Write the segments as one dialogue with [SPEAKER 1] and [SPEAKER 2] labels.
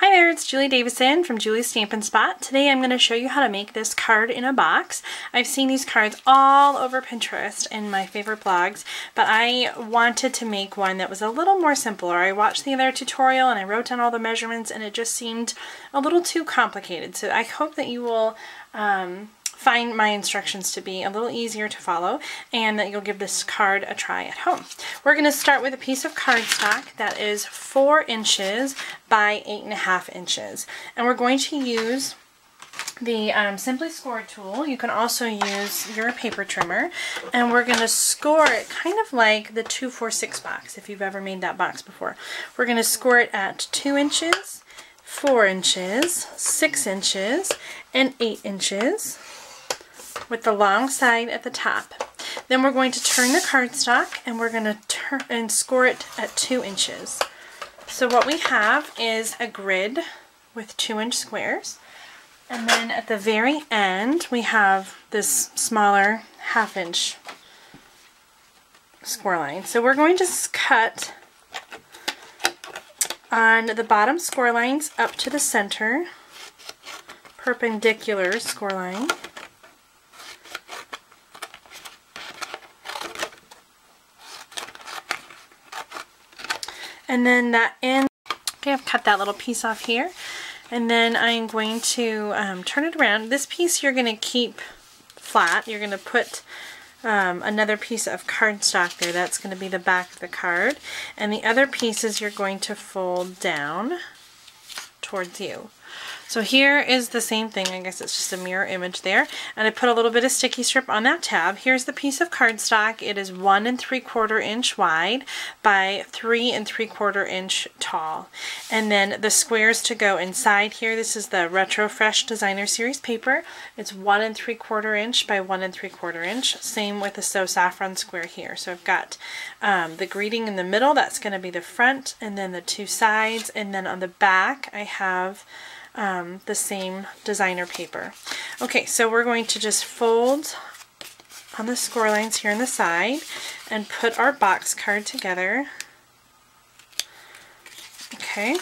[SPEAKER 1] Hi there, it's Julie Davison from Julie's Stampin' Spot. Today I'm going to show you how to make this card in a box. I've seen these cards all over Pinterest in my favorite blogs, but I wanted to make one that was a little more simpler. I watched the other tutorial and I wrote down all the measurements and it just seemed a little too complicated. So I hope that you will um, find my instructions to be a little easier to follow and that you'll give this card a try at home. We're going to start with a piece of cardstock that is four inches by eight and a half inches. And we're going to use the um, Simply Score tool. You can also use your paper trimmer. And we're going to score it kind of like the 246 box, if you've ever made that box before. We're going to score it at 2 inches, 4 inches, 6 inches, and 8 inches with the long side at the top. Then we're going to turn the cardstock and we're going to turn and score it at two inches. So what we have is a grid with two inch squares. And then at the very end, we have this smaller half inch score line. So we're going to cut on the bottom score lines up to the center, perpendicular score line. And then that end, okay, I've cut that little piece off here. And then I'm going to um, turn it around. This piece you're going to keep flat. You're going to put um, another piece of cardstock there. That's going to be the back of the card. And the other pieces you're going to fold down towards you. So here is the same thing. I guess it's just a mirror image there. And I put a little bit of sticky strip on that tab. Here's the piece of cardstock. It is one and three quarter inch wide by three and three quarter inch tall. And then the squares to go inside here. This is the Retro Fresh Designer Series paper. It's one and three quarter inch by one and three quarter inch. Same with the So Saffron square here. So I've got um, the greeting in the middle. That's going to be the front and then the two sides. And then on the back I have um, the same designer paper. Okay, so we're going to just fold on the score lines here on the side and put our box card together. Okay.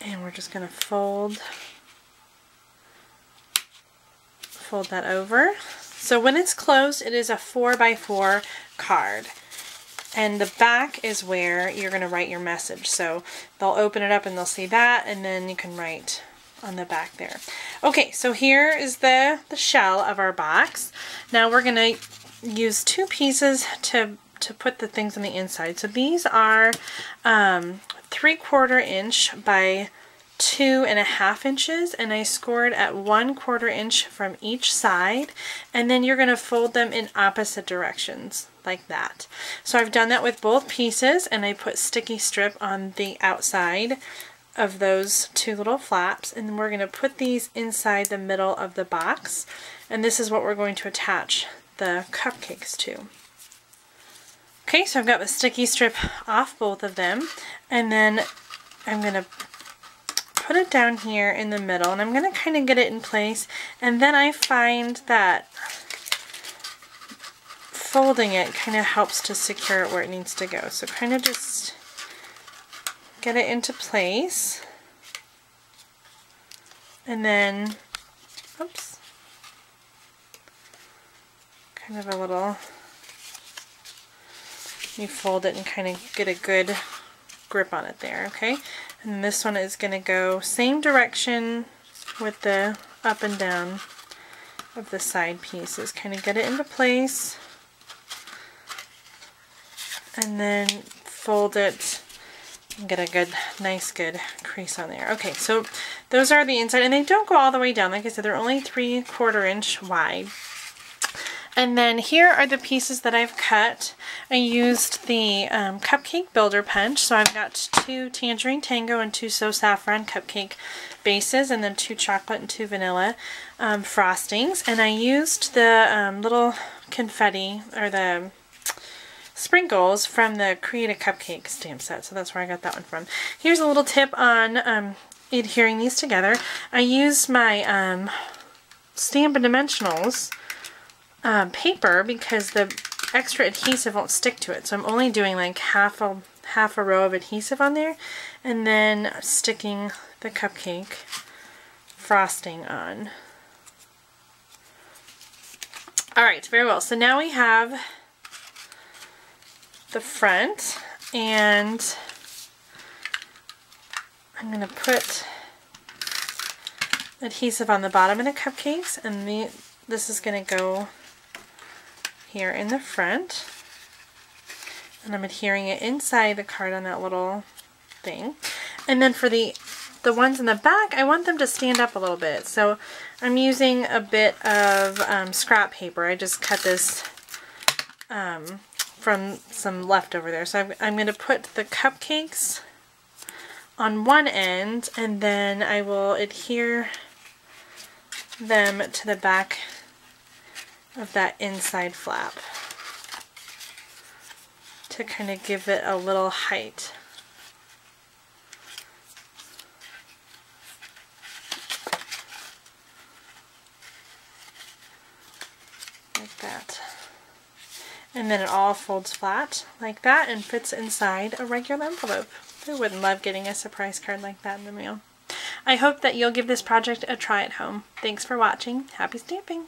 [SPEAKER 1] And we're just going to fold fold that over. So when it's closed, it is a 4 by 4 card. And the back is where you're going to write your message. So they'll open it up and they'll see that and then you can write on the back there. Okay, so here is the, the shell of our box. Now we're going to use two pieces to, to put the things on the inside. So these are um, three quarter inch by two and a half inches and I scored at one quarter inch from each side and then you're going to fold them in opposite directions like that. So I've done that with both pieces and I put sticky strip on the outside of those two little flaps and we're going to put these inside the middle of the box and this is what we're going to attach the cupcakes to. Okay, so I've got the sticky strip off both of them and then I'm going to put it down here in the middle and I'm going to kind of get it in place and then I find that folding it kind of helps to secure it where it needs to go. So kind of just get it into place and then, oops, kind of a little, you fold it and kind of get a good grip on it there, okay? And this one is going to go same direction with the up and down of the side pieces. Kind of get it into place and then fold it and get a good, nice, good crease on there. Okay, so those are the inside, and they don't go all the way down. Like I said, they're only three quarter inch wide. And then here are the pieces that I've cut. I used the um, Cupcake Builder Punch. So I've got two Tangerine Tango and two So Saffron cupcake bases and then two chocolate and two vanilla um, frostings. And I used the um, little confetti or the sprinkles from the Create a Cupcake stamp set. So that's where I got that one from. Here's a little tip on um, adhering these together. I used my um, Stampin' Dimensionals uh, paper because the extra adhesive won't stick to it. So I'm only doing like half a half a row of adhesive on there and then sticking the cupcake frosting on. Alright, very well. So now we have the front and I'm going to put adhesive on the bottom of the cupcakes and the, this is going to go here in the front and I'm adhering it inside the card on that little thing. And then for the the ones in the back I want them to stand up a little bit. So I'm using a bit of um, scrap paper. I just cut this um, from some leftover there so I'm, I'm going to put the cupcakes on one end and then I will adhere them to the back of that inside flap to kind of give it a little height. Like that. And then it all folds flat like that and fits inside a regular envelope. I wouldn't love getting a surprise card like that in the mail. I hope that you'll give this project a try at home. Thanks for watching. Happy stamping!